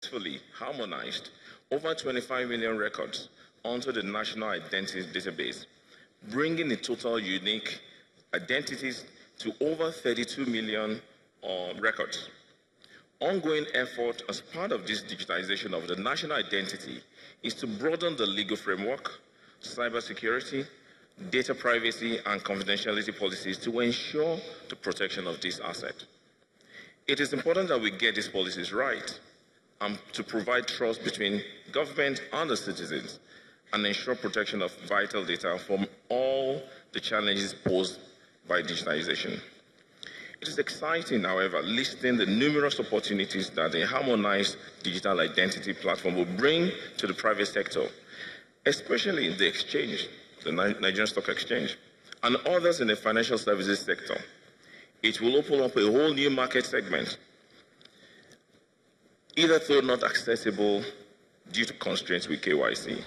successfully harmonized over 25 million records onto the National Identity Database, bringing the total unique identities to over 32 million uh, records. Ongoing effort as part of this digitization of the national identity is to broaden the legal framework, cybersecurity, data privacy, and confidentiality policies to ensure the protection of this asset. It is important that we get these policies right and to provide trust between government and the citizens and ensure protection of vital data from all the challenges posed by digitization. It is exciting, however, listing the numerous opportunities that a harmonized digital identity platform will bring to the private sector, especially the exchange, the Nigerian Stock Exchange, and others in the financial services sector. It will open up a whole new market segment, either though not accessible due to constraints with KYC.